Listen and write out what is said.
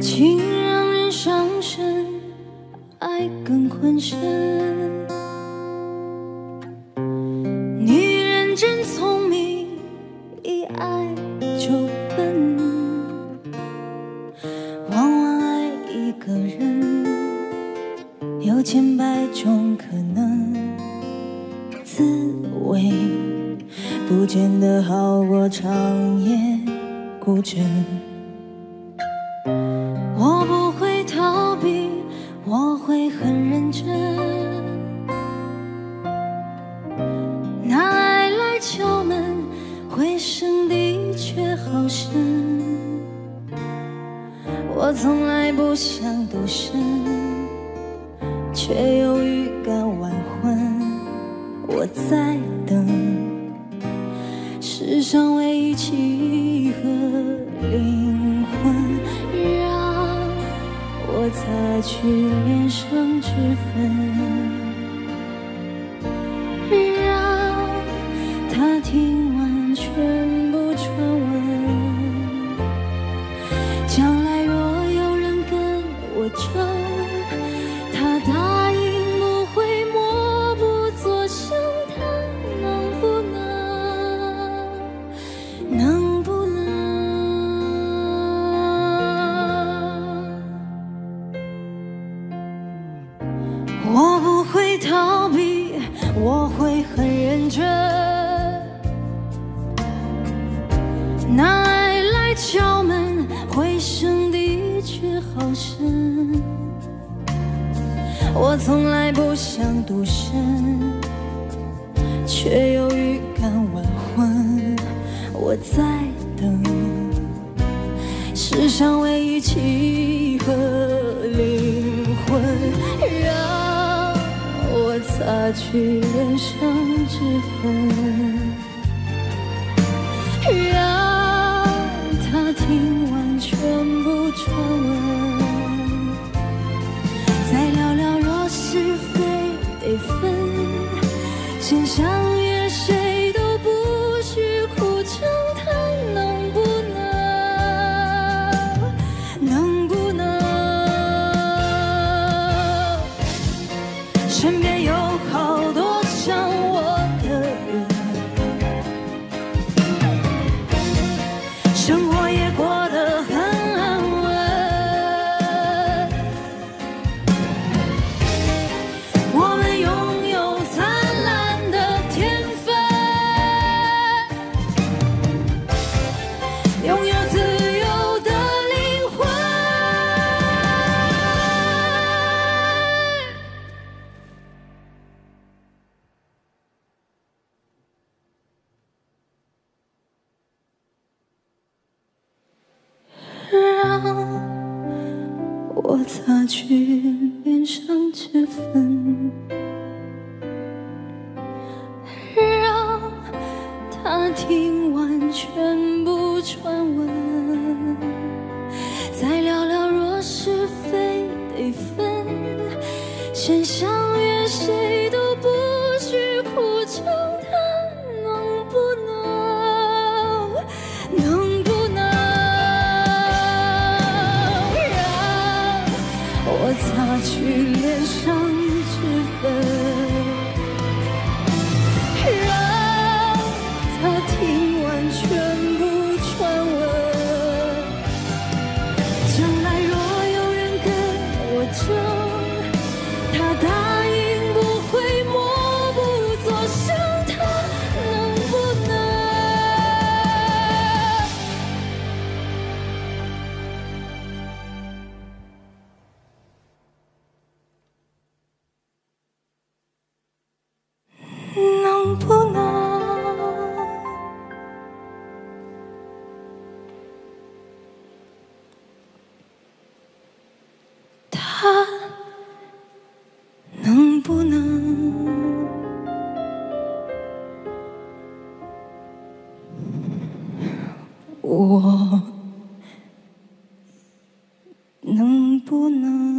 情让人伤神，爱更困身。千百种可能，滋味不见得好过长夜孤枕。我不会逃避，我会很认真。拿爱来敲门，回声的确好深。我从来不想独身，却有预感晚婚。我在等世上唯一契合灵魂，让我擦去脸上脂粉，让他听很认真。那爱来敲门，回声的确好深。我从来不想独身，却有预感晚婚。我在等世上唯一契合灵魂，让我擦去脸上之分。让他听完全部传闻，再聊聊若是非得分，先相我擦去脸上脂粉，让他听完全部传闻，再聊聊若是非得分，先下擦去脸上脂粉？让他听完全不能。我能不能